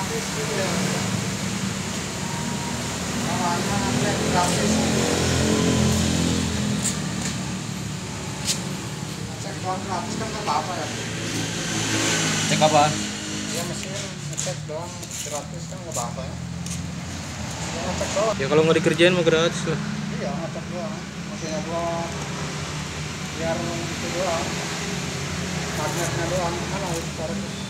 gratis gitu ya. Awalnya ngambil gratis cek doang gratis kan nggak apa-apa ya. Cek apa? ya mesin ngecek doang gratis kan nggak apa-apa ya. Ya ngecek doang. Ya kalau nggak dikerjain mau gratis lah. iya ngecek doang. Maksudnya gua biar itu doang. Magnetnya doang. Kan harus tarik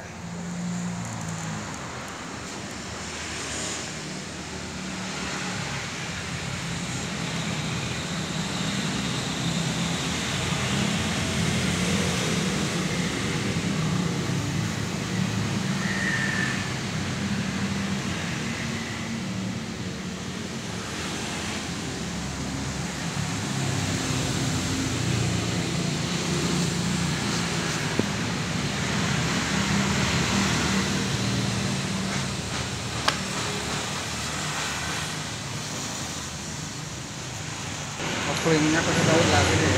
Quỳnh nó có cái là cái gì?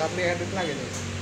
Tapi aduk lagi nih